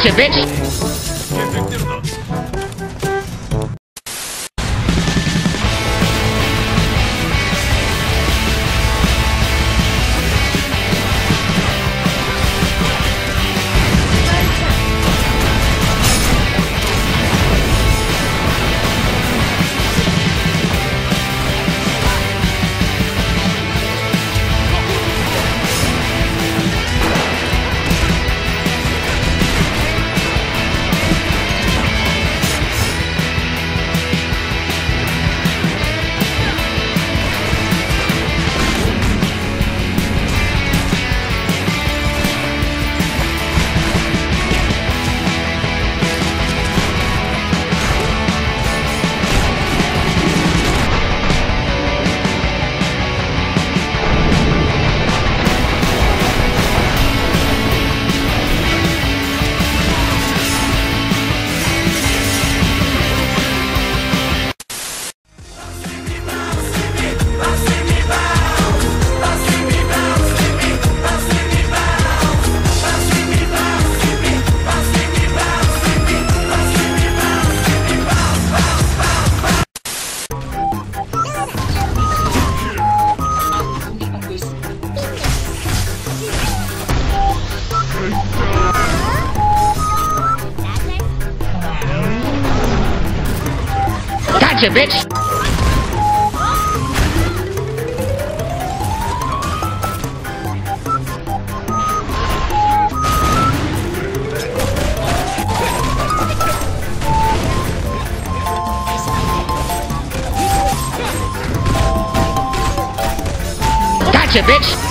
Gotcha, bitch! Gotcha, bitch! Gotcha, bitch!